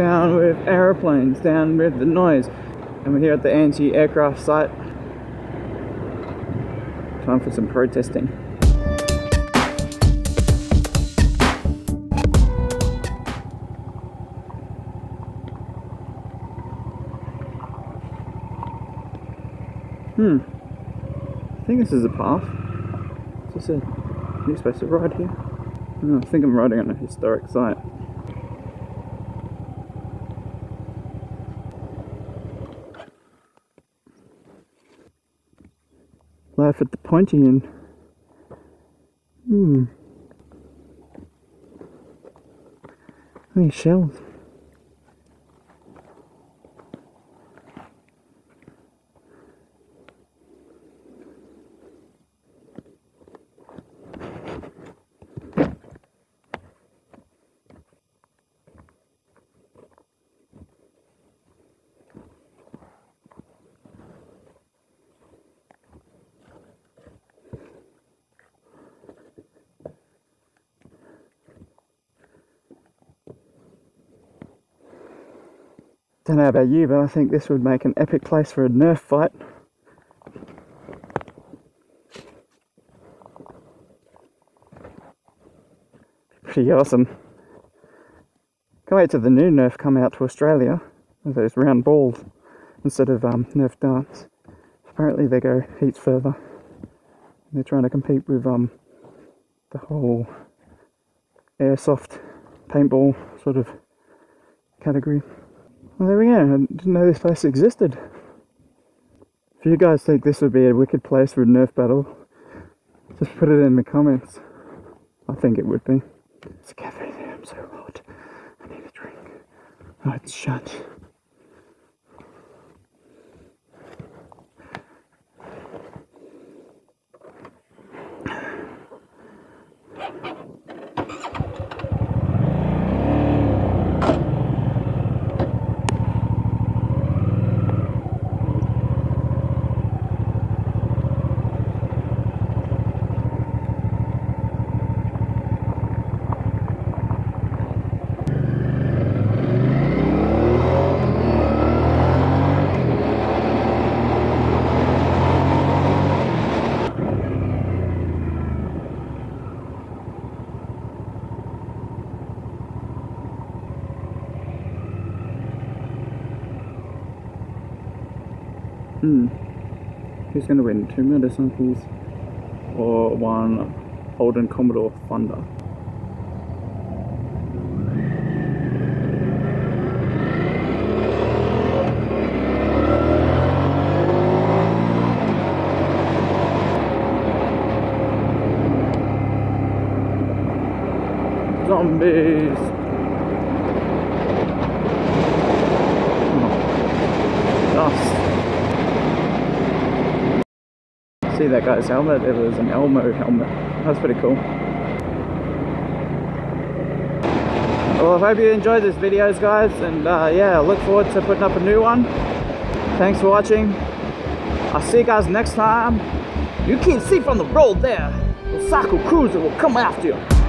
down with aeroplanes, down with the noise. And we're here at the anti-aircraft site. Time for some protesting. Hmm. I think this is a path. Is this a... You supposed to ride here? No, I think I'm riding on a historic site. Life at the Pointy Inn. Hmm. These shells. I don't know about you, but I think this would make an epic place for a Nerf fight. Pretty awesome. Can't wait till the new Nerf come out to Australia with those round balls instead of um, Nerf darts. Apparently they go heaps further. They're trying to compete with um, the whole airsoft paintball sort of category. Well, there we go. I didn't know this place existed. If you guys think this would be a wicked place for a Nerf battle, just put it in the comments. I think it would be. It's a cafe there. I'm so hot. I need a drink. Oh, it's shut. Hmm. Who's going to win? Two motorcycles or one Holden Commodore Thunder? Zombies! See that guy's helmet? It was an Elmo helmet. That's pretty cool. Well, I hope you enjoyed this videos, guys, and uh, yeah, I look forward to putting up a new one. Thanks for watching. I'll see you guys next time. You can't see from the road there. The Cycle Cruiser will come after you.